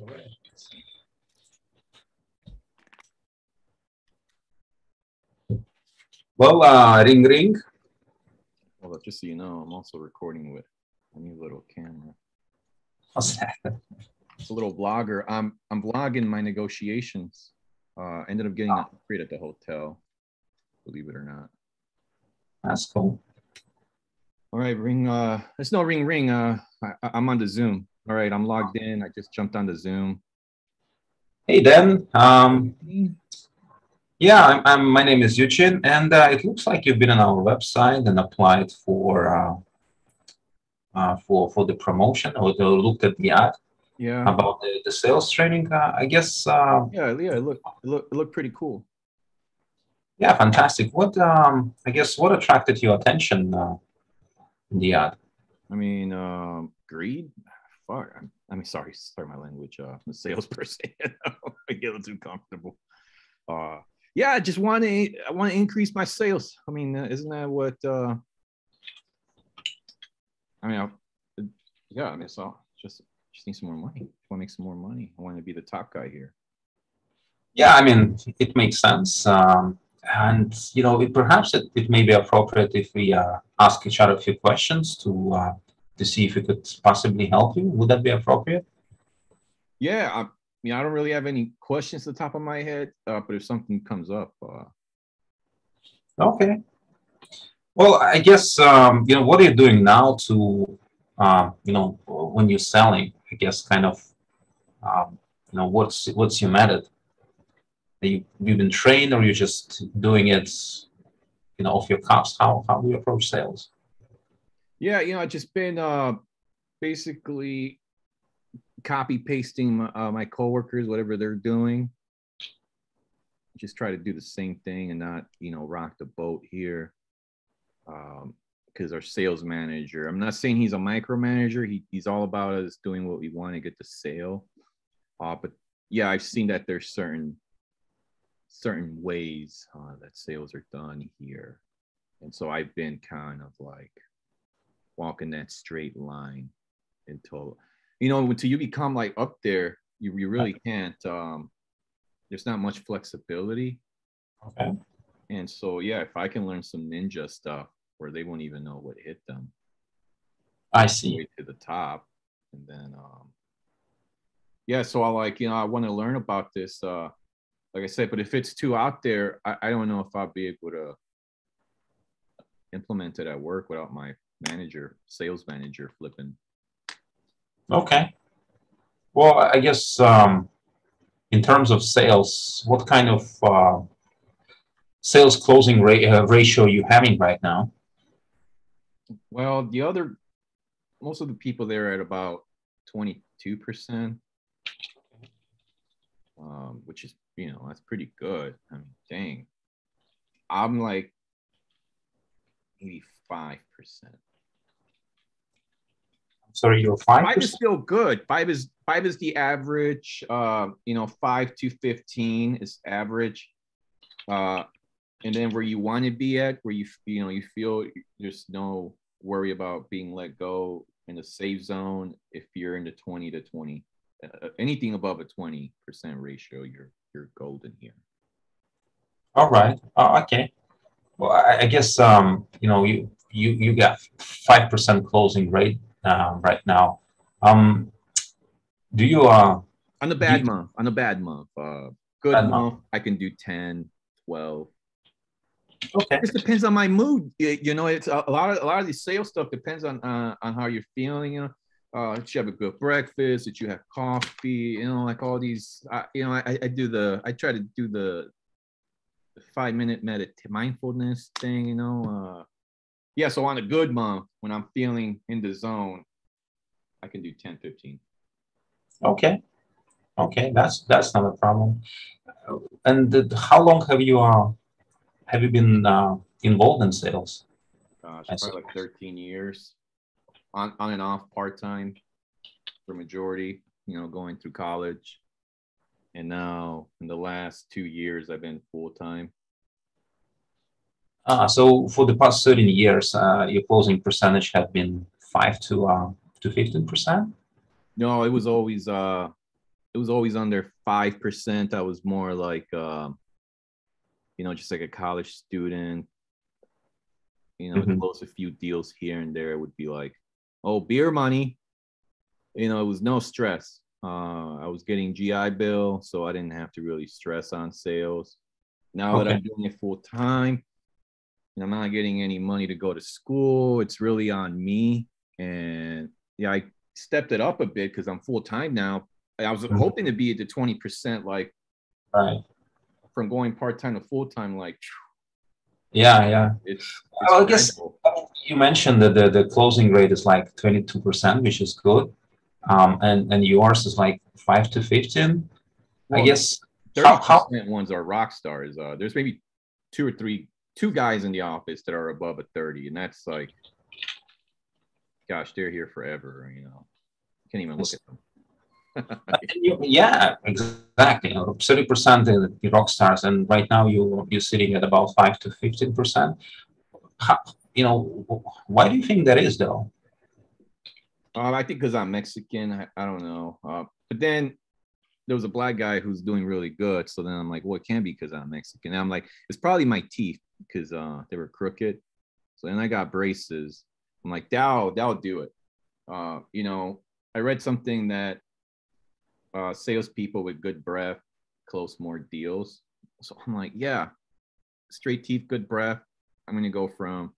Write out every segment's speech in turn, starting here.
Correct. Well, uh, ring ring. Well, just so you know, I'm also recording with a new little camera. What's that? It's a little vlogger. I'm I'm vlogging my negotiations. Uh, ended up getting Ah. upgrade at the hotel. Believe it or not. That's cool. All right, ring. Uh, it's no ring ring. Uh, I- I'm on the Zoom. All right, I'm logged in. I just jumped on the Zoom. Hey, Dan. Um, yeah, I'm, I'm, my name is Yuchin, and uh, it looks like you've been on our website and applied for uh, uh, for for the promotion or looked at the ad Yeah. about the, the sales training. Uh, I guess. Uh, Yeah, yeah. It looked it looked, it looked pretty cool. yeah, fantastic. What um, I guess what attracted your attention uh, in the ad? I mean, um, greed. I'm- I mean, sorry, sorry, my language. Uh, I'm a salesperson. You? I get a little too comfortable. Uh, yeah, I just want to. I want to increase my sales. I mean, uh, isn't that what? Uh, I mean, I'll, yeah. I mean, so just just need some more money. I want to make some more money. I want to be the top guy here. Yeah, I mean, it makes sense. Um, and, you know, it, perhaps it, it may be appropriate if we uh, ask each other a few questions to uh, to see if we could possibly help you. Would that be appropriate? Yeah. I, mean, I don't really have any questions at the top of my head, uh, but if something comes up, uh, Okay. Well, I guess, um, you know, what are you doing now to, um, you know, when you're selling, I guess, kind of, um, you know, what's what's your method? Are you, you've been trained or you're just doing it, you know, off your cuffs? How, how do you approach sales? Yeah, you know, I've just been uh, basically copy pasting my, uh, my coworkers, whatever they're doing. Just try to do the same thing and not, you know, rock the boat here. Because our sales manager, I'm not saying he's a micromanager. He, he's all about us doing what we want to get the sale. Uh, but yeah, I've seen that there's certain certain ways uh, that sales are done here, and so I've been kind of like walking that straight line until you know until you become like up there you, you really can't um there's not much flexibility Okay. and so yeah if i can learn some ninja stuff where they won't even know what hit them I see. way to the top and then um yeah so i like you know i want to learn about this uh like i said but if it's too out there i, I don't know if i'll be able to implement it at work without my manager sales manager flipping Okay. Well, I guess um, in terms of sales, what kind of uh, sales closing ra- uh, ratio are you having right now? Well, the other, most of the people there are at about 22%, um, which is, you know, that's pretty good. I mean, dang. I'm like 85%. Sorry, you're five. Five is still good. Five is five is the average. Uh, you know, five to 15 is average. Uh, and then where you want to be at, where you you know you feel there's no worry about being let go in the safe zone. If you're in the 20 to 20, uh, anything above a 20 percent ratio, you're you're golden here. All right. Oh, okay. Well, I, I guess um, you know you you you got five percent closing rate uh, right now. Um, do you uh On a bad month, on a bad month, uh, good Bad month, month. I can do 10, 12. okay? It just depends on my mood. You, know, it's a, a lot of a lot of these sales stuff depends on uh, on how you're feeling. You know, uh, did you have a good breakfast? Did you have coffee? You know, like all these. I, you know, I, I do the I try to do the, the five minute medit mindfulness thing. You know, uh, yeah. So on a good month, when I'm feeling in the zone, I can do 10, 15. Okay. Okay, that's that's not a problem. And the, how long have you uh have you been uh, involved in sales? Gosh, I probably like 13 years, on on and off part time, for majority. You know, going through college, and now in the last two years, I've been full time. Uh, so for the past 13 years, uh, your closing percentage had been five to uh, to 15 percent. No, it was always uh it was always under five percent. I was more like, um, you know, just like a college student. You know, Mhm. close a few deals here and there. It would be like, oh, beer money. You know, it was no stress. Uh, I was getting GI Bill, so I didn't have to really stress on sales. Now that I'm doing it full time, I'm not getting any money to go to school, it's really on me. And yeah, I stepped it up a bit because I'm full time now. I was Mhm. hoping to be at the 20%, like Right. from going part time to full time. Like Yeah, yeah. it's, it's Well, I guess- You mentioned that the, the closing rate is like 22%, which is good. Um, and, and yours is like 5 to 15. I guess. 30 How, how, ones are rock stars. Uh, there's maybe two or three, two guys in the office that are above a 30, and that's like, gosh, they're here forever. You know, can't even look at them. yeah, exactly. 30% are the rock stars, and right now you, you're sitting at about 5 to 15%. You know, why do you think that is, though? Um, I think because I'm Mexican, I, I don't know. Uh, but then there was a black guy who's doing really good. So then I'm like, well, it can't be because I'm Mexican. And I'm like, it's probably my teeth because uh, they were crooked. So then I got braces. I'm like, that'll, that'll do it. Uh, you know, I read something that uh, salespeople with good breath close more deals. So I'm like, yeah, straight teeth, good breath. I'm going to go from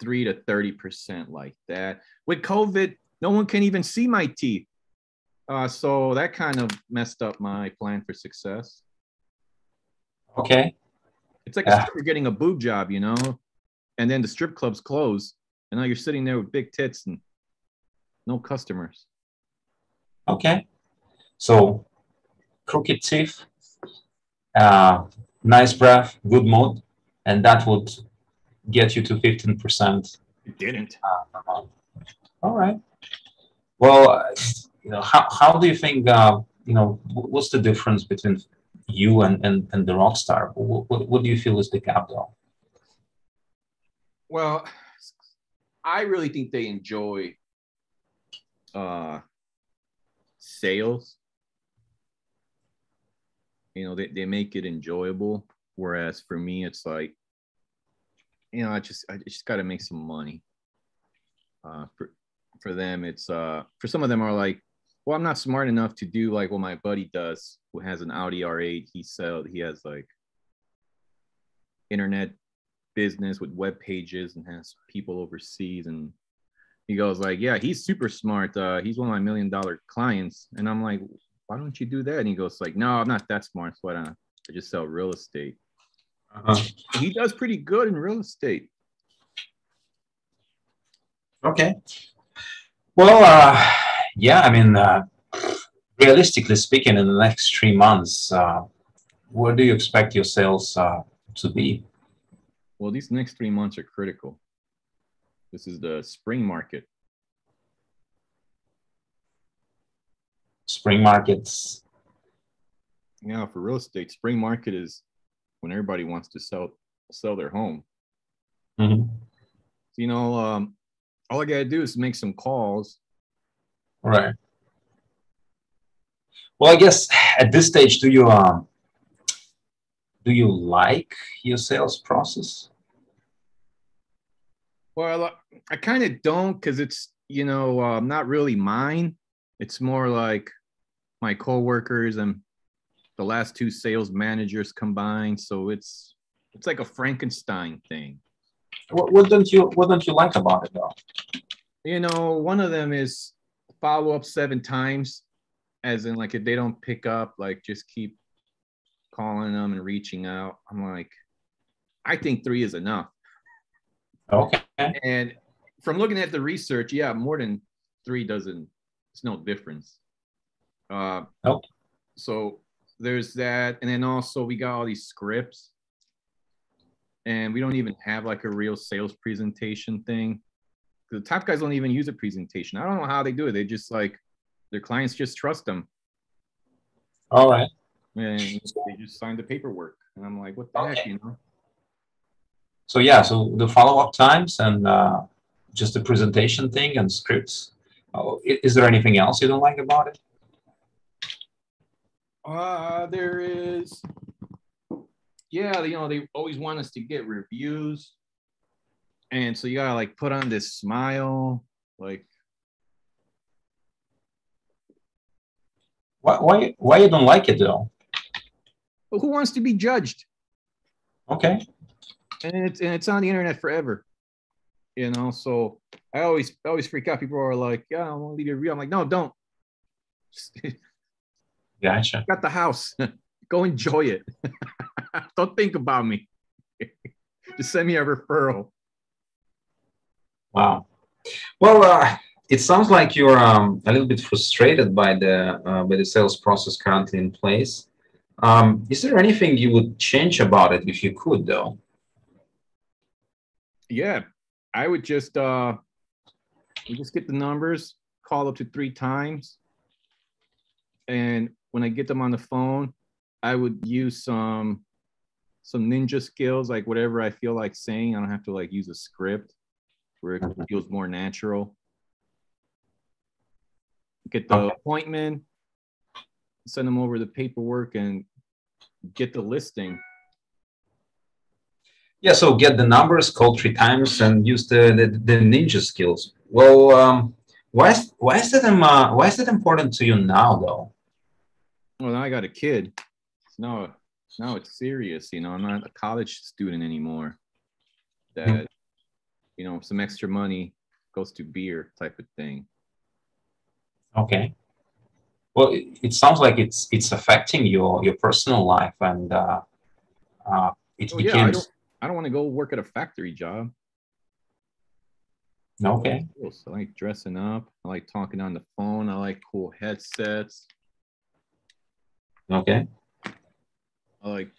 three to 30% like that. With COVID, no one can even see my teeth. Uh, so that kind of messed up my plan for success. Okay. It's like Yeah. a stripper getting a boob job, you know, and then the strip clubs close, and now you're sitting there with big tits and no customers. Okay. So, crooked teeth, uh, nice breath, good mood, and that would get you to 15%. It didn't. All right. Well, uh, you know, how, how do you think, uh, you know, what's the difference between you and, and, and the rock star? What, what, do you feel is the gap, though? Well, I really think they enjoy uh, sales. You know, they, they make it enjoyable. Whereas for me, it's like, you know, I just I just got to make some money. Uh, for for them, it's uh for some of them are like, well, I'm not smart enough to do like what my buddy does, who has an Audi R8. He sell he has like internet business with web pages and has people overseas and he goes like yeah he's super smart uh, he's one of my million dollar clients and i'm like why don't you do that and he goes like no i'm not that smart so i, I just sell real estate Uh-huh. he does pretty good in real estate Okay. Well, uh, yeah, I mean, uh, realistically speaking, in the next three months, uh, where do you expect your sales uh, to be? well these next three months are critical this is the spring market Spring markets. yeah for real estate spring market is when everybody wants to sell sell their home Mhm. you know um, all i gotta do is make some calls Right. Well, I guess at this stage, do you um, do you like your sales process? Well, I- kind of don't because it's you know uh, not really mine. It's more like my coworkers and the last two sales managers combined. So it's it's like a Frankenstein thing. What, what don't you What don't you like about it, though? You know, one of them is follow up seven times, as in like if they don't pick up, like just keep calling them and reaching out. I'm like, I think three is enough. Okay. And from looking at the research, yeah, more than three doesn't, it's no difference. Uh, Nope. So there's that. And then also, we got all these scripts, and we don't even have like a real sales presentation thing. The top guys don't even use a presentation. I don't know how they do it. They just like, their clients just trust them. All right. And they just sign the paperwork. And I'm like, what the heck, you know? So yeah, so the follow-up times and uh, just the presentation thing and scripts. Oh, is there anything else you don't like about it? Uh, there is. Yeah, you know, they always want us to get reviews. And so you gotta like put on this smile, like Why, why, why you don't like it though? But who wants to be judged? Okay. And it's and it's on the internet forever. You know, so I always I always freak out. People are like, "Yeah, I want to leave a review." I'm like, "No, don't." Gotcha. Got the house. Go enjoy it. don't think about me. Just send me a referral. Wow. Well, uh, it sounds like you're um, a little bit frustrated by the uh, by the sales process currently in place. Um, is there anything you would change about it if you could, though? Yeah, I would just uh, just get the numbers, call up to three times, and when I get them on the phone, I would use some some ninja skills, like whatever I feel like saying. I don't have to like use a script where it feels more natural. Get the appointment, send them over the paperwork, and get the listing. Yeah, so get the numbers, call three times, and use the the, the ninja skills. Well, um, why is why is that um, uh, why is that important to you now, though? Well, now I got a kid. Now, now it's serious. You know, I'm not a college student anymore. That, you know, some extra money goes to beer type of thing. Okay. Well, it, it sounds like it's it's affecting your your personal life, and uh, uh, it Oh, yeah, I don't, I don't want to go work at a factory job. okay. I like dressing up. I like talking on the phone. I like cool headsets. Okay. I like,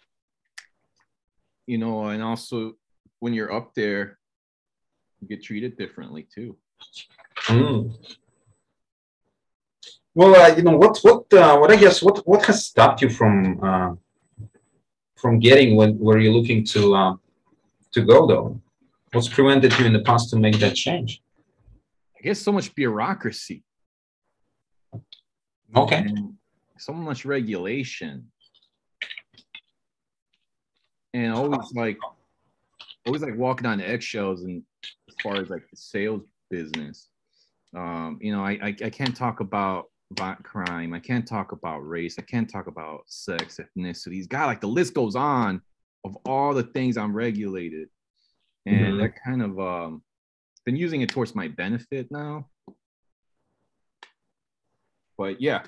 you know, and also when you're up there, you get treated differently too. Mm. Well, uh, you know what? What? Uh, what? I guess what? What has stopped you from uh, from getting when, where you're looking to uh, to go, though? What's prevented you in the past to make that change? I guess so much bureaucracy. Okay. and so much regulation and always like always like walking on eggshells and as far as like the sales business um you know i i, I can't talk about crime. I can't talk about race. I can't talk about sex ethnicities. God like the list goes on of all the things i'm regulated. And Mhm. that kind of um been using it towards my benefit now. But yeah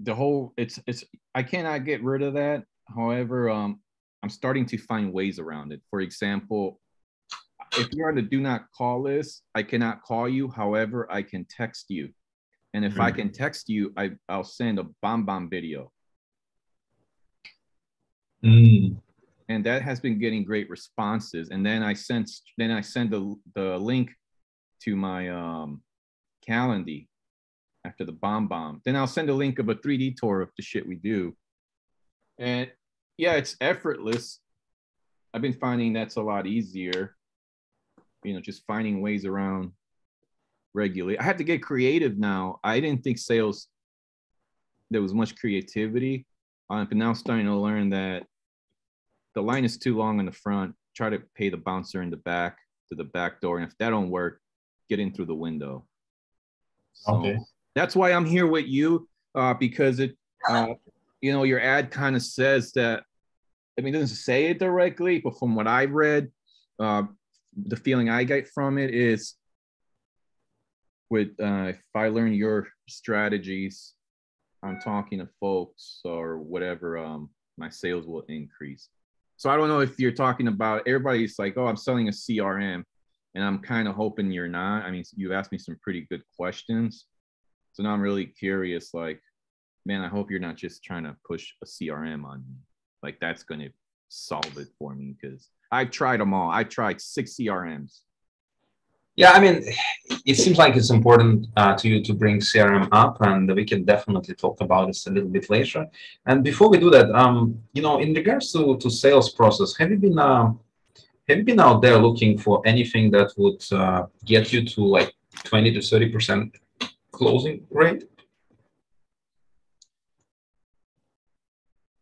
the whole it's it's i cannot get rid of that. However um i'm starting to find ways around it. For example if you're on the do not call list i cannot call you. However i can text you. And if i Mhm. can text you I, i'll send a BombBomb video. Mm. and that has been getting great responses. And then i sent then i send the, the link to my um calendar after the BombBomb. Then i'll send a link of a 3d tour of the shit we do. And yeah it's effortless. I've been finding that's a lot easier you know just finding ways around regulate i have to get creative now i didn't think sales there was much creativity uh, but now starting to learn that the line is too long in the front. Try to pay the bouncer in the back to the back door, and if that don't work, get in through the window. So Okay. that's why I'm here with you, uh, because it, uh, you know, your ad kind of says that. I mean, it doesn't say it directly, but from what I read, uh, the feeling I get from it is, with uh, if I learn your strategies, I'm talking to folks or whatever, um, my sales will increase. So I don't know if you're talking about everybody's like, oh, I'm selling a CRM, and I'm kind of hoping you're not. I mean, you asked me some pretty good questions, so now I'm really curious. Like, man, I hope you're not just trying to push a CRM on me. Like that's going to solve it for me because I've tried them all. I've tried six CRMs. Yeah, I mean, it seems like it's important uh, to you to bring CRM up, and we can definitely talk about this a little bit later. And before we do that, um, you know, in regards to to sales process, have you been um, have you been out there looking for anything that would uh, get you to like twenty to thirty percent closing rate?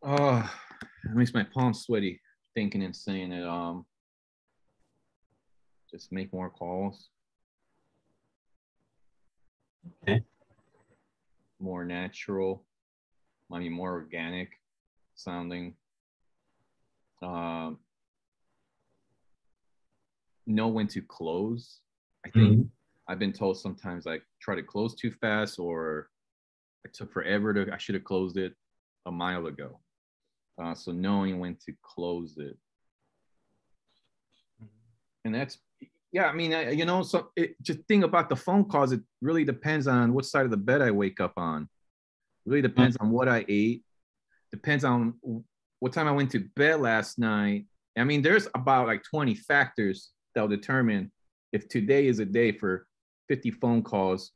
Oh, it makes my palms sweaty thinking and saying it. Um, just make more calls. Okay. More natural, I mean more organic sounding. Um, know when to close. I think Mhm. I've been told sometimes I try to close too fast or it took forever to, I should have closed it a mile ago. Uh, so knowing when to close it. And that's, yeah, I mean, I, you know, so it, just think about the phone calls. It really depends on what side of the bed I wake up on. Really depends on what I ate. Depends on what time I went to bed last night. I mean, there's about like 20 factors that'll determine if today is a day for 50 phone calls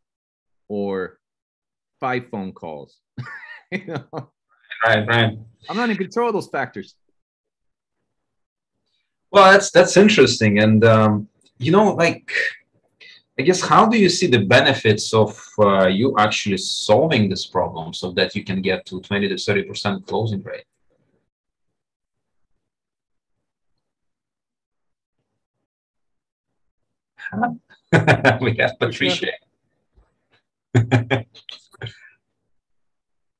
or five phone calls. you know, Right, right. I'm not in control of those factors. Well, that's that's interesting, and um, you know, like, I guess, how do you see the benefits of uh, you actually solving this problem so that you can get to twenty to thirty percent closing rate? we have Patricia.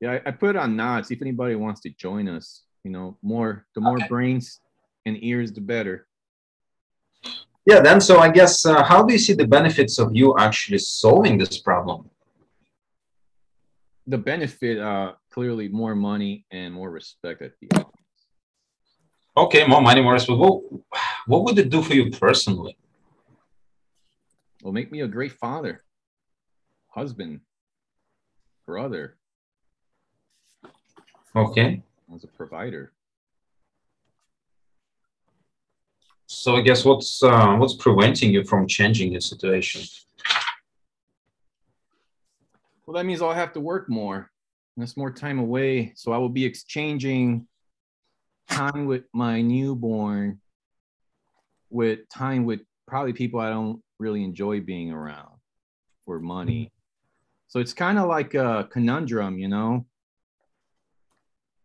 Yeah, I, I put it on NOD. See if anybody wants to join us. You know, more the more Okay. brains and ears, the better. Yeah, then so I guess uh, how do you see the benefits of you actually solving this problem? The benefit, uh, clearly more money and more respect at the end. Okay, more money, more respect. What, what would it do for you personally? Will make me a great father, husband, brother, Okay, as a provider. so I guess what's uh, what's preventing you from changing the situation? Well, that means I'll have to work more. That's more time away. So I will be exchanging time with my newborn with time with probably people I don't really enjoy being around for money. So it's kind of like a conundrum, you know?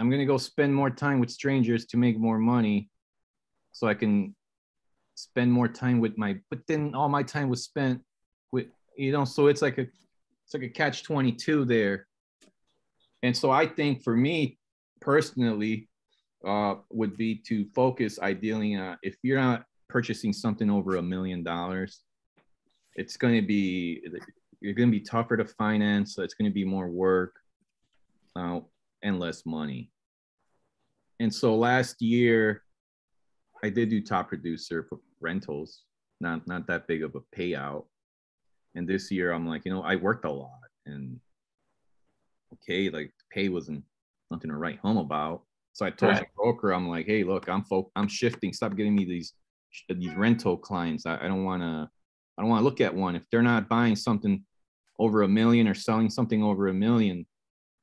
I'm to go spend more time with strangers to make more money so I can spend more time with my, but then all my time was spent with, you know, so it's like a, it's like a catch 22 there. And so I think for me personally, uh, would be to focus ideally uh, if you're not purchasing something over a million dollars, it's going to be you're going to be tougher to finance. So it's going to be more work uh, and less money. And so last year, I did do top producer for rentals, not not that big of a payout. And this year, I'm like, you know, I worked a lot, and okay, like pay wasn't nothing to write home about. So I told Right. the broker, I'm like, hey, look, I'm fo- I'm shifting. Stop giving me these these rental clients. I, I don't want to. I don't want to look at one if they're not buying something over a million or selling something over a million.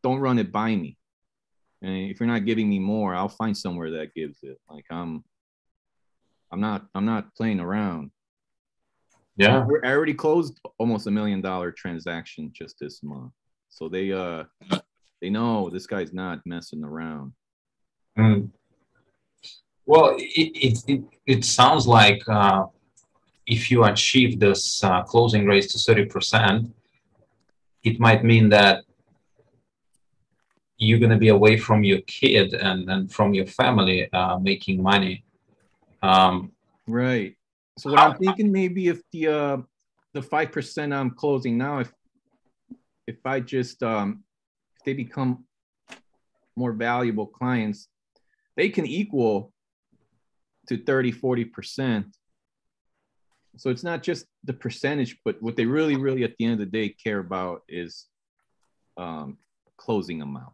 Don't run it by me. And if you're not giving me more, I'll find somewhere that gives it. Like I'm, I'm not, I'm not playing around. Yeah, I already closed almost a million dollar transaction just this month. So they uh they know this guy's not messing around. Mm. Well, it, it, it, it sounds like uh, if you achieve this uh, closing rates to 30%, it might mean that you're going to be away from your kid and, and from your family uh, making money. Um, Right. So what I'm thinking maybe if the uh the five percent I'm closing now, if if I just um if they become more valuable clients, they can equal to 30, 40 percent. So it's not just the percentage, but what they really, really at the end of the day care about is um closing amount.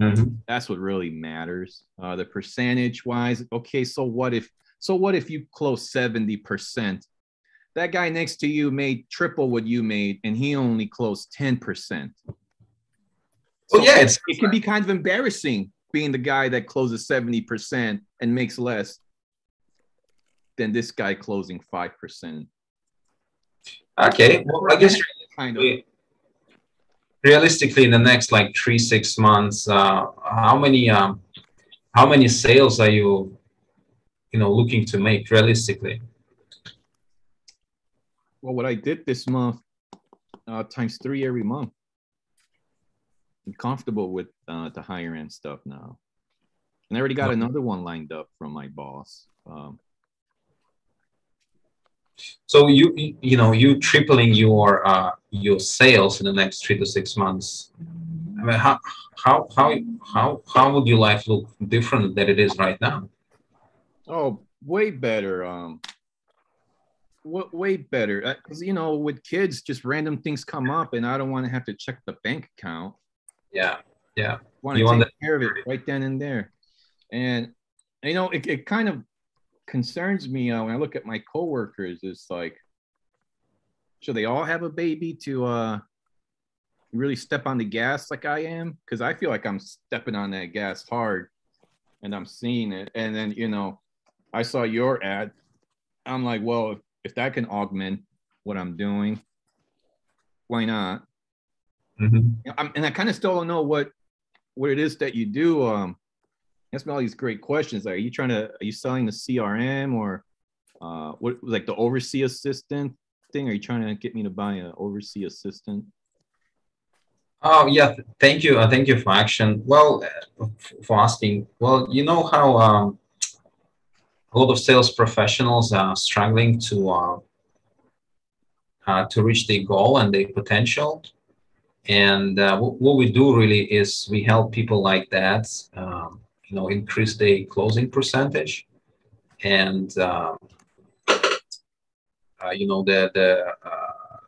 Mhm. That's what really matters. Uh, the percentage wise, okay. So what if? So what if you close seventy percent? That guy next to you made triple what you made, and he only closed ten percent. Well, yeah, it's it can be kind of embarrassing being the guy that closes seventy percent and makes less than this guy closing five percent. okay. Well, I guess Kind of. Realistically in the next like three six months uh, how many um, how many sales are you you know looking to make realistically? Well what i did this month uh, times three every month. I'm comfortable with uh, the higher end stuff now. And i already got another one lined up from my boss. Um, so you you know you tripling your uh, your sales in the next three to six months. I mean, how how how how how would your life look different than it is right now? Oh, way better. Um, way better? Because uh, you know, with kids, just random things come up, and I don't want to have to check the bank account. Yeah, yeah. Want to take care of it right then and there, and you know, it, it kind of concerns me uh, when I look at my coworkers is like, should they all have a baby to uh, really step on the gas like I am? Because I feel like I'm stepping on that gas hard, and I'm seeing it. And then you know, I saw your ad. I'm like, well, if, if that can augment what I'm doing, why not? Mm-hmm. and I kind of still don't know what what it is that you do. Um, ask me all these great questions. Like, are you trying to, are you selling the CRM or uh, what, like the oversee assistant thing? Are you trying to get me to buy an oversee assistant? Oh yeah, thank you. Uh, thank you for action. Well, uh, for asking. Well, you know how um, a lot of sales professionals are struggling to uh, uh, to reach their goal and their potential. And uh, what we do really is we help people like that um, you know increase the closing percentage. And um, uh, you know the the, uh,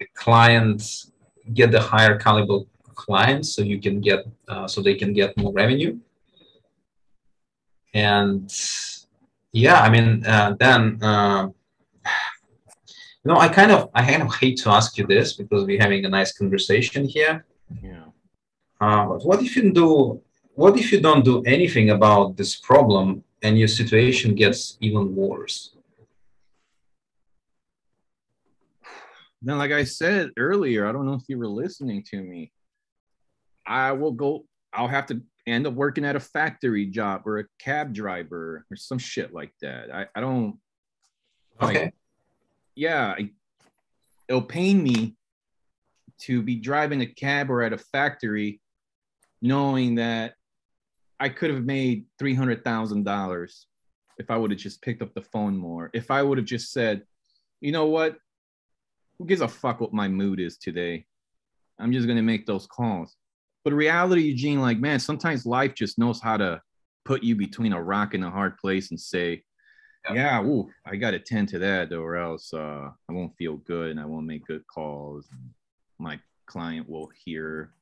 the clients get the higher caliber clients so you can get uh, so they can get more revenue. And yeah i mean uh, then uh, you know i kind of i kind of hate to ask you this because we're having a nice conversation here. Yeah. Uh, but what if you do what if you don't do anything about this problem and your situation gets even worse? Then, like I said earlier, I don't know if you were listening to me. I will go, I'll have to end up working at a factory job or a cab driver or some shit like that. I, I don't, okay. Like, yeah, I, it'll pain me to be driving a cab or at a factory knowing that I could have made three hundred thousand dollars if I would have just picked up the phone more. If I would have just said, you know what, who gives a fuck what my mood is today? I'm just gonna make those calls. But reality, Eugene, like man, sometimes life just knows how to put you between a rock and a hard place and say, yeah, ooh, I got to tend to that, or else uh, I won't feel good and I won't make good calls. My client will hear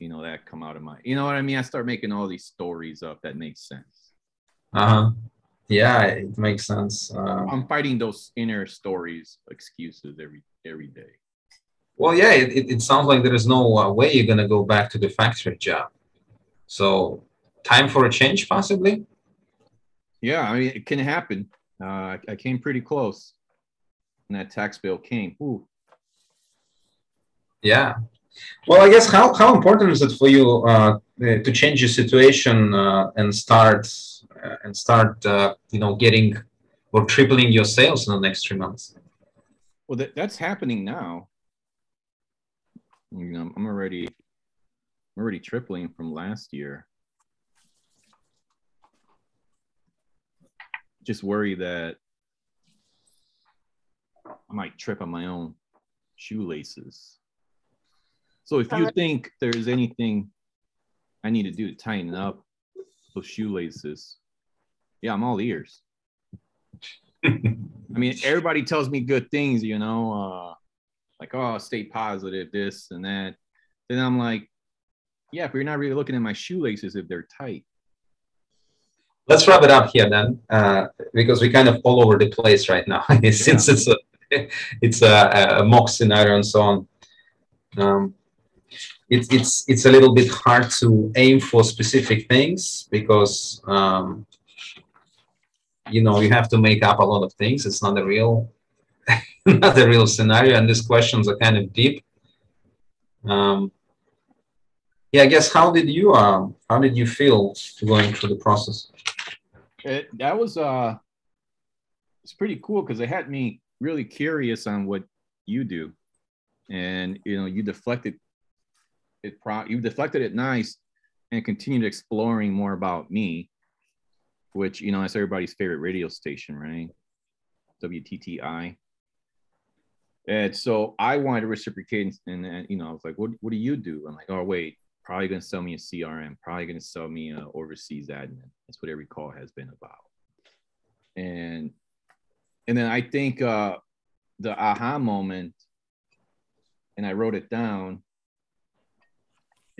you know that come out of my you know what i mean? I start making all these stories up that make sense. Uh-huh. Yeah it makes sense uh, i'm fighting those inner stories excuses every every day. Well yeah it, it sounds like there is no uh, way you're going to go back to the factory job. So time for a change possibly? Yeah i mean it can happen. Uh, I came pretty close and that tax bill came. Ooh. yeah well, I guess how, how important is it for you uh, to change your situation uh, and start uh, and start uh, you know getting or tripling your sales in the next three months? Well, that, that's happening now. You know, I'm already I'm already tripling from last year. Just worry that I might trip on my own shoelaces. So if you think there's anything I need to do to tighten up those shoelaces, yeah, I'm all ears. I mean, everybody tells me good things, you know, uh, like, oh, stay positive, this and that. Then I'm like, yeah, but you're not really looking at my shoelaces if they're tight. Let's wrap it up here then, uh, because we're kind of all over the place right now. Since yeah. it's a it's a, a mock scenario and so on. Um, it's it's it's a little bit hard to aim for specific things because um, you know you have to make up a lot of things. It's not a real not a real scenario, and these questions are kind of deep. Um, yeah, I guess how did you um how did you feel going through the process? It, that was uh, it's pretty cool because it had me really curious on what you do, and you know you deflected it. Pro you deflected it nice, and continued exploring more about me, which you know that's everybody's favorite radio station, right? WTTI. And so I wanted to reciprocate, and, and you know, I was like, "What what do you do?" I'm like, "Oh wait, probably going to sell me a CRM, probably going to sell me a overseas admin." That's what every call has been about. And and then I think uh, the aha moment, and I wrote it down,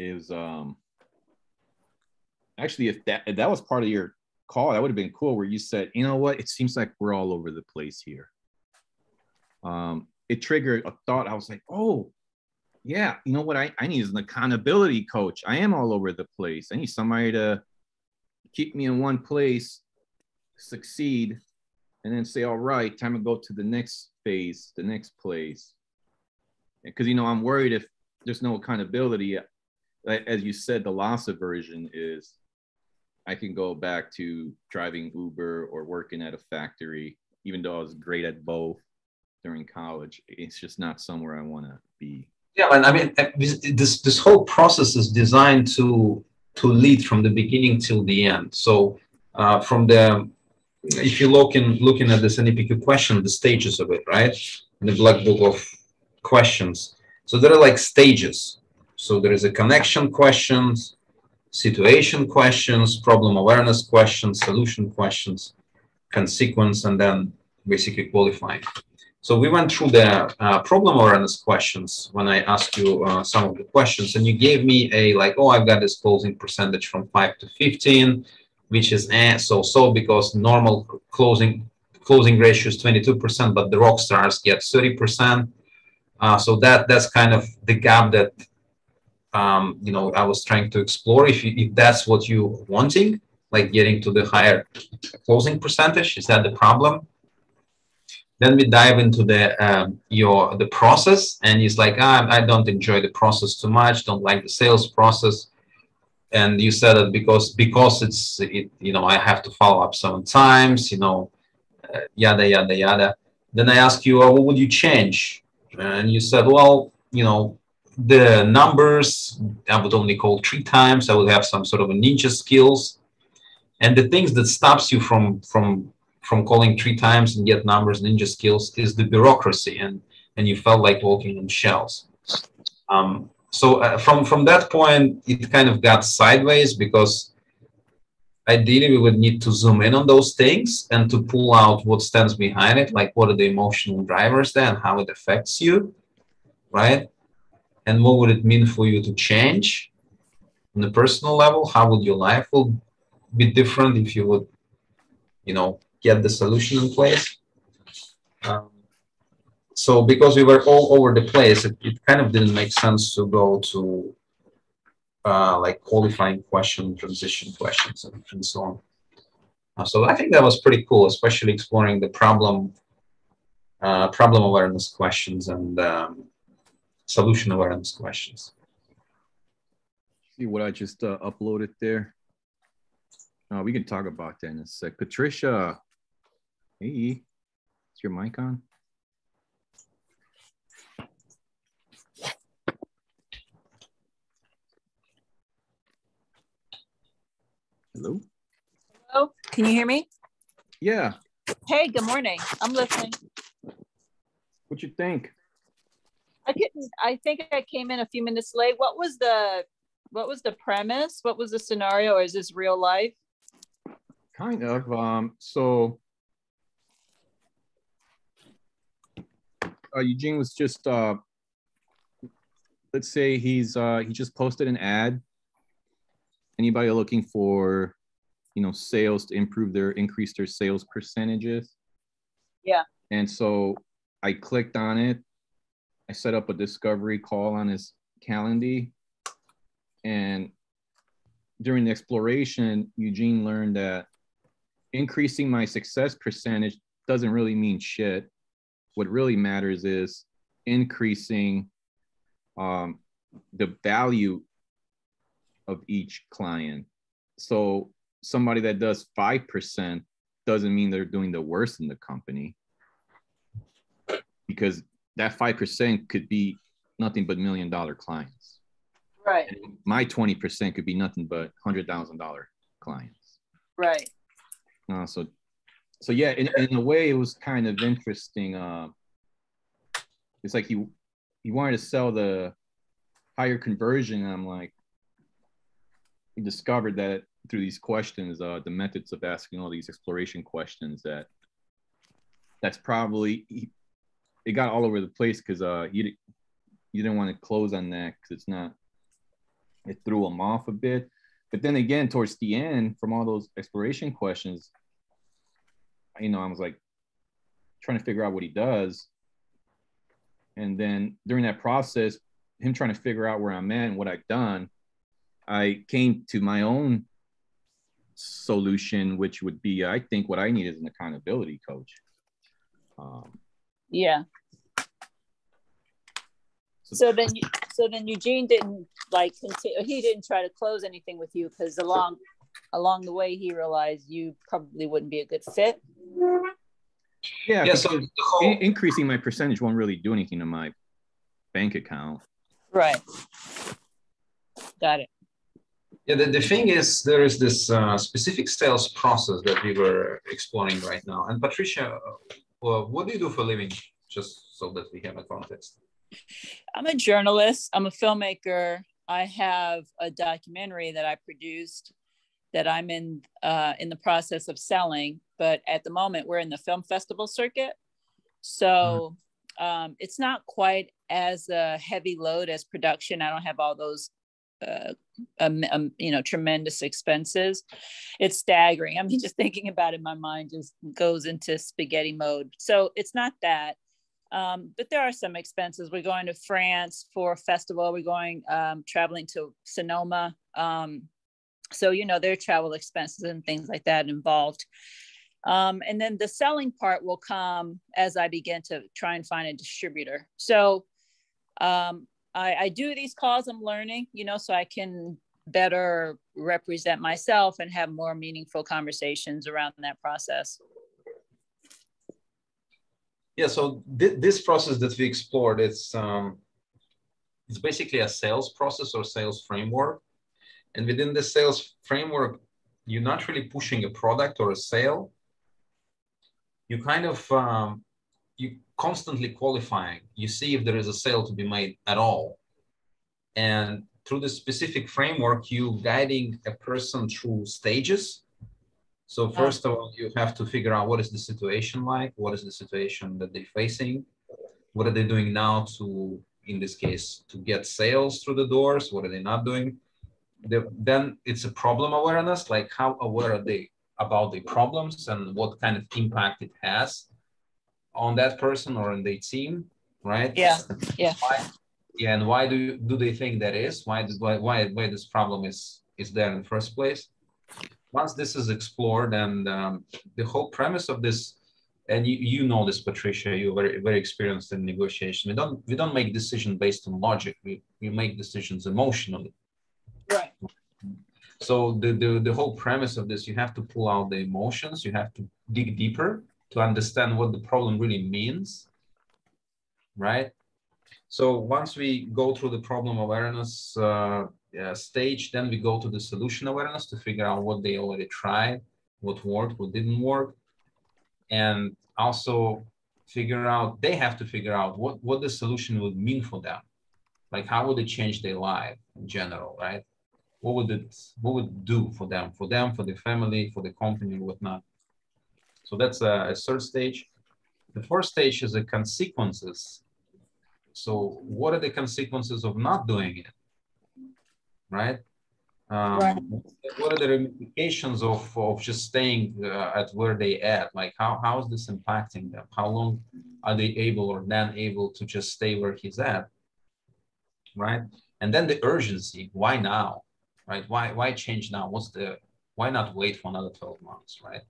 is um, actually if that if that was part of your call, that would have been cool. Where you said, "You know what? It seems like we're all over the place here." Um, it triggered a thought. I was like, "Oh, yeah, you know what? I, I need an accountability coach. I am all over the place. I need somebody to keep me in one place, succeed, and then say, all right, time to go to the next phase, the next place. Because, you know, I'm worried if there's no accountability, as you said, the loss aversion is I can go back to driving Uber or working at a factory, even though I was great at both during college. It's just not somewhere I want to be. Yeah, and I mean, this this whole process is designed to to lead from the beginning till the end. So uh, from the if you look in looking at this NEPQ question, the stages of it, right? In the black book of questions. So there are like stages. So there is a connection questions, situation questions, problem awareness questions, solution questions, consequence, and then basically qualifying. So we went through the uh, problem awareness questions when I asked you uh, some of the questions, and you gave me a like, oh, I've got this closing percentage from five to fifteen, which is eh, so so because normal closing closing ratio is twenty two percent, but the rock stars get thirty percent. Uh, so that that's kind of the gap that um, you know I was trying to explore. If you, if that's what you wanting, like getting to the higher closing percentage, is that the problem? Then we dive into the um, your the process, and he's like, ah, I don't enjoy the process too much. Don't like the sales process. And you said that because because it's it, you know I have to follow up seven times, you know, uh, yada yada yada. Then I ask you, what would you change? And you said, well, you know, the numbers I would only call three times. I would have some sort of ninja skills, and the things that stops you from from from calling three times and get numbers ninja skills is the bureaucracy. And and you felt like walking on shells. Um, so uh, from from that point it kind of got sideways because ideally we would need to zoom in on those things and to pull out what stands behind it like what are the emotional drivers there and how it affects you right and what would it mean for you to change on a personal level how would your life will be different if you would you know get the solution in place. Um, so because we were all over the place, it, it, kind of didn't make sense to go to uh, like qualifying question, transition questions, and, and so on. Uh, so I think that was pretty cool, especially exploring the problem uh, problem awareness questions and um, solution awareness questions. See what I just uh, uploaded there. Uh, we can talk about that in a sec. Patricia Hey, is your mic on? Hello? Hello, can you hear me? Yeah. Hey, good morning. I'm listening. What you think? I I think I came in a few minutes late. What was the what was the premise? What was the scenario? Or is this real life? Kind of. Um, so uh, Eugene was just uh, let's say he's uh, he just posted an ad. Anybody looking for you know sales to improve their increase their sales percentages? Yeah. And so I clicked on it. I set up a discovery call on his calendar, and during the exploration, Eugene learned that increasing my success percentage doesn't really mean shit what really matters is increasing um, the value of each client. So somebody that does 5% doesn't mean they're doing the worst in the company because that 5% could be nothing but million dollar clients. Right. And my 20% could be nothing but $100,000 clients. Right. Uh, so, so yeah, in, in a way, it was kind of interesting. Uh, it's like he he wanted to sell the higher conversion. I'm like, he discovered that through these questions, uh, the methods of asking all these exploration questions, that that's probably it got all over the place because uh, you you didn't want to close on that because it's not. It threw him off a bit, but then again, towards the end, from all those exploration questions, you know, I was like trying to figure out what he does, and then during that process, him trying to figure out where I'm at and what I've done, I came to my own solution, which would be, I think, what I need is an accountability coach. Um, Yeah. So then, you- so then Eugene didn't like continue, he didn't try to close anything with you because along, along the way, he realized you probably wouldn't be a good fit. yeah, Yeah, so the whole, increasing my percentage won't really do anything to my bank account. Right. Got it. yeah, the, the thing is, there is this uh, specific sales process that we were exploring right now. And Patricia, uh, well, what do you do for a living? Just so that we have a context. I'm a journalist. I'm a filmmaker. I have a documentary that I produced that I'm in uh, in the process of selling. But at the moment, we're in the film festival circuit, so um, it's not quite as a heavy load as production. I don't have all those. Uh, um, um, you know, tremendous expenses. It's staggering. I mean, just thinking about it, my mind just goes into spaghetti mode. So it's not that. Um, but there are some expenses. We're going to France for a festival. We're going um, traveling to Sonoma. Um, so, you know, there are travel expenses and things like that involved. Um, and then the selling part will come as I begin to try and find a distributor. So um, I, I do these calls, I'm learning, you know, so I can better represent myself and have more meaningful conversations around that process. Yeah, so th- this process that we explored, it's um, it's basically a sales process or sales framework. And within the sales framework, you're not really pushing a product or a sale. You kind of um, you constantly qualifying. You see if there is a sale to be made at all, and through the specific framework, you guiding a person through stages. So first of all, you have to figure out what is the situation like, what is the situation that they're facing, what are they doing now to, in this case, to get sales through the doors, what are they not doing? The, then it's a problem awareness, like how aware are they about the problems and what kind of impact it has on that person or on their team, right? Yeah, yeah. Why, yeah, and why do you, do they think that is? Why does why why why this problem is is there in the first place? once this is explored and um, the whole premise of this and you, you know this patricia you're very very experienced in negotiation we don't we don't make decisions based on logic we, we make decisions emotionally Right. so the, the the whole premise of this you have to pull out the emotions you have to dig deeper to understand what the problem really means right so once we go through the problem awareness uh, uh, stage, then we go to the solution awareness to figure out what they already tried, what worked, what didn't work, and also figure out they have to figure out what what the solution would mean for them, like how would it change their life in general, right? What would it what would it do for them, for them, for the family, for the company, or whatnot? So that's a, a third stage. The fourth stage is the consequences. So what are the consequences of not doing it? right? Um, Right. What are the ramifications of, of just staying uh, at where they at? Like how, how is this impacting them? How long are they able or then able to just stay where he's at? Right. And then the urgency, why now? Right? Why why change now? What's the why not wait for another 12 months? Right.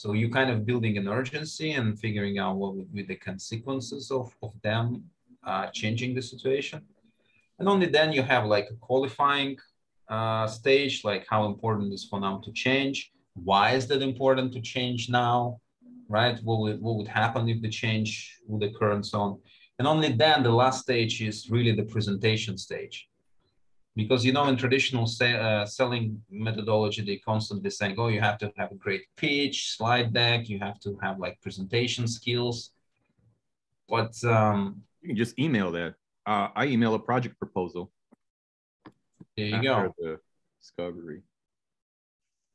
So you're kind of building an urgency and figuring out what would be the consequences of, of them uh, changing the situation. and only then you have like a qualifying uh, stage, like how important is for now to change. Why is that important to change now? Right? What would, what would happen if the change would occur and so on? And only then the last stage is really the presentation stage. Because, you know, in traditional uh, selling methodology, they constantly saying, oh, you have to have a great pitch, slide deck, you have to have like presentation skills. But um, you can just email that. Uh, I email a project proposal. There you go. The discovery.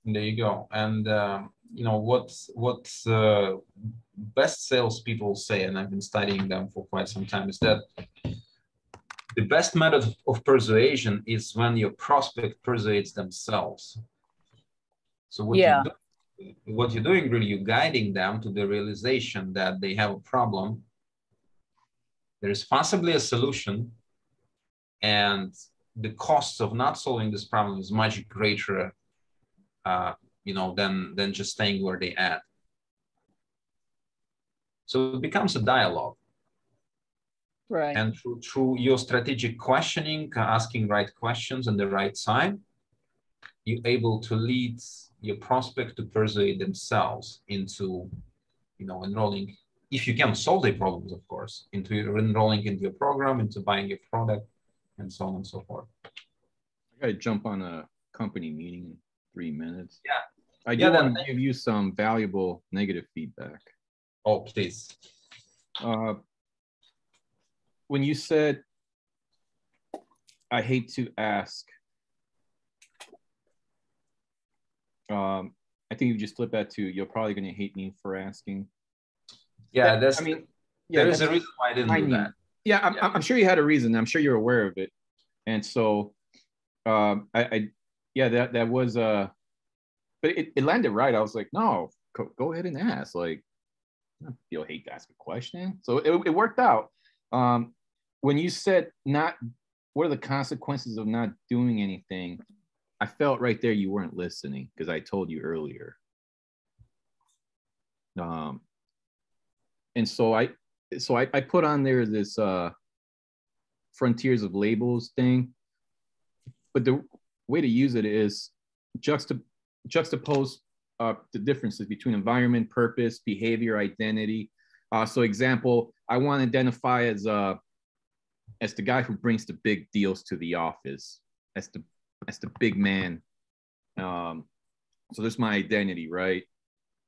There you go. And um, you know what what uh, best salespeople say, and I've been studying them for quite some time, is that the best method of persuasion is when your prospect persuades themselves. So what yeah. you do, what you're doing really, you're guiding them to the realization that they have a problem. There is possibly a solution, and the costs of not solving this problem is much greater, uh, you know, than than just staying where they at. So it becomes a dialogue. Right. And through, through your strategic questioning, uh, asking right questions on the right side, you're able to lead your prospect to persuade themselves into, you know, enrolling, if you can solve their problems, of course, into enrolling into your program, into buying your product, and so on and so forth. I got to jump on a company meeting in three minutes. Yeah. I do yeah, want to give you some valuable negative feedback. Oh, please. Uh, when you said, I hate to ask, um, I think you just flip that to, you're probably going to hate me for asking. Yeah, that's, I mean, yeah, there's a reason why I didn't I do that. Yeah, I'm, yeah. I'm sure you had a reason. I'm sure you're aware of it. And so, um, I, I yeah, that, that was, uh, but it, it landed right. I was like, no, go, go ahead and ask. Like, you'll hate to ask a question. So it, it worked out. Um, when you said not, what are the consequences of not doing anything? I felt right there you weren't listening because I told you earlier. Um, and so I, so I, I put on there this uh, frontiers of labels thing, but the way to use it is juxtap- juxtapose uh, the differences between environment, purpose, behavior, identity. Uh, so example, I want to identify as uh, as the guy who brings the big deals to the office, as the as the big man. Um, so there's my identity, right?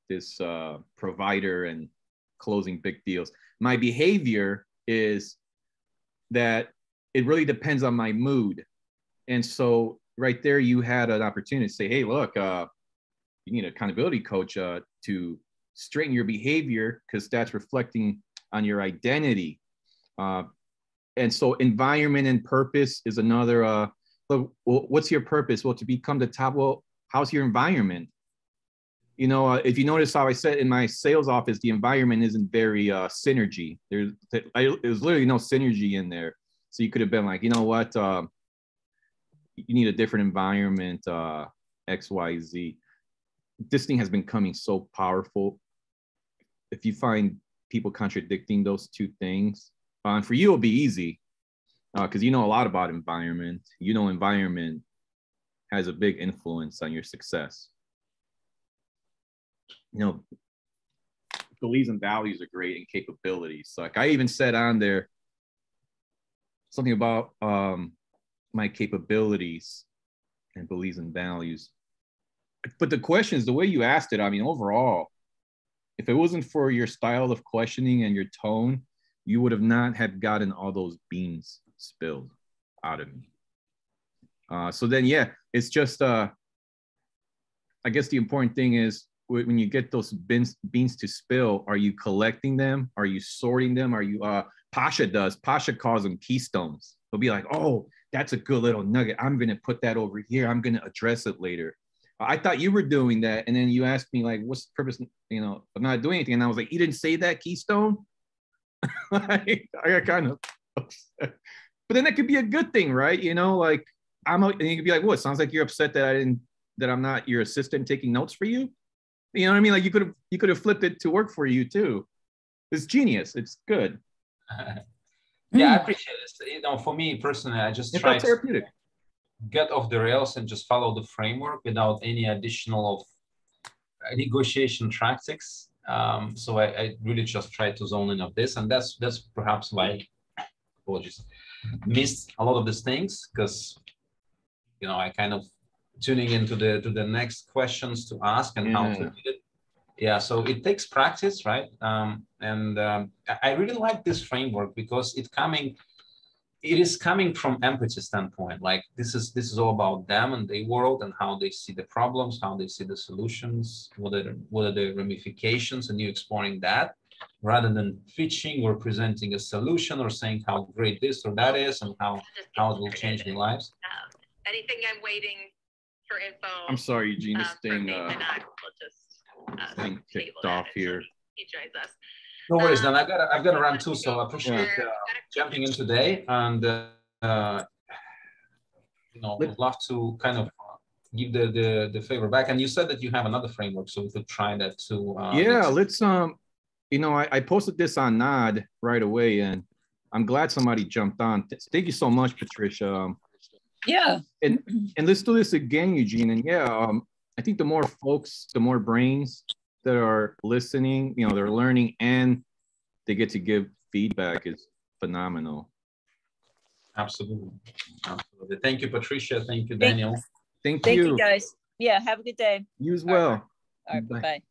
This uh, provider and closing big deals. My behavior is that it really depends on my mood, and so right there you had an opportunity to say, "Hey, look, uh, you need an accountability coach uh, to straighten your behavior because that's reflecting on your identity. Uh, and so environment and purpose is another. Uh, what's your purpose? Well, to become the top. Well, how's your environment? You know, uh, if you notice how I said in my sales office, the environment isn't very uh, synergy. There's, there's literally no synergy in there. So you could have been like, you know what, uh, you need a different environment, uh, X, Y, Z this thing has been coming so powerful. If you find people contradicting those two things, uh, and for you it'll be easy because uh, you know a lot about environment. You know environment has a big influence on your success. You know, beliefs and values are great and capabilities. Like I even said on there something about um, my capabilities and beliefs and values but the questions, the way you asked it, I mean, overall, if it wasn't for your style of questioning and your tone, you would have not have gotten all those beans spilled out of me. Uh, so then, yeah, it's just, uh, I guess the important thing is when you get those beans, beans to spill, are you collecting them? Are you sorting them? Are you, uh, Pasha does, Pasha calls them keystones. He'll be like, oh, that's a good little nugget. I'm going to put that over here. I'm going to address it later. I thought you were doing that. And then you asked me, like, what's the purpose, you know, of not doing anything? And I was like, you didn't say that, Keystone? I got kind of upset. But then that could be a good thing, right? You know, like, I'm, and you could be like, what? Sounds like you're upset that I didn't, that I'm not your assistant taking notes for you. You know what I mean? Like, you could have, you could have flipped it to work for you too. It's genius. It's good. Yeah, I hmm. appreciate it. You know, for me personally, I just It's try not to therapeutic. Get off the rails and just follow the framework without any additional of negotiation tactics. Um, so I, I really just try to zone in of this, and that's that's perhaps why apologies missed a lot of these things because you know I kind of tuning into the to the next questions to ask and how to Yeah. do it. Yeah, so it takes practice, right? Um, and um, I really like this framework because it's coming it is coming from empathy standpoint like this is this is all about them and their world and how they see the problems how they see the solutions what are the, what are the ramifications and you exploring that rather than pitching or presenting a solution or saying how great this or that is and how how it will change their lives Um, Anything I'm waiting for info. I'm sorry, Eugene. This um, from thing, Nathan, uh, I will just, uh, thing table ticked that off here. He he joins us. No worries Um, then i've got to, i've got to run too so i appreciate uh, jumping in today and uh, uh, you know would love to kind of uh, give the, the the favor back and you said that you have another framework so we could try that too uh, yeah, next- let's um, you know, I, I posted this on NOD right away, and I'm glad somebody jumped on. Th- Thank you so much, Patricia. Um, Yeah. and let's do this again, Eugene. And yeah, um, I think the more folks, the more brains that are listening, you know, they're learning and they get to give feedback is phenomenal. absolutely absolutely thank you patricia thank you daniel Thank, Thank you. Thank you guys. Yeah. Have a good day. You as All right. well. All right. Bye. Bye.